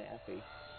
nappy. A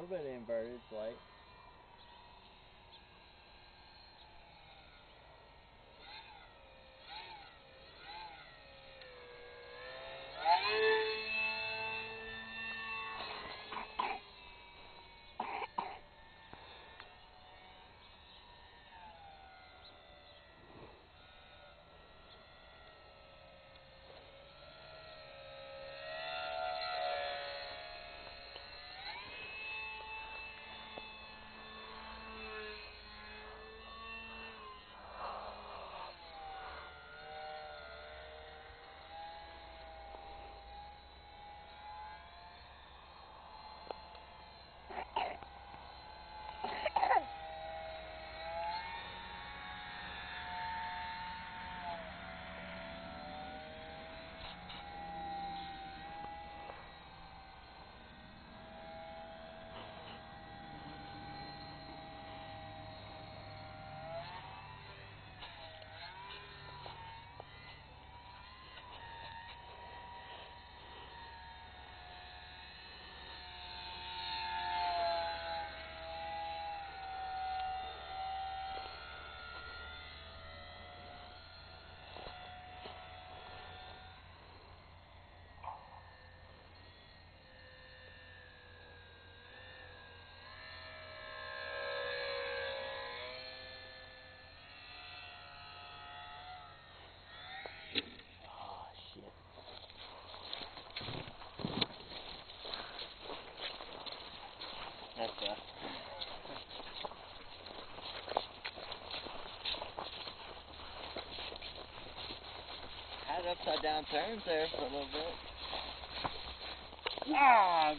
little bit inverted, like. Upside down turns there for a little bit. Ah,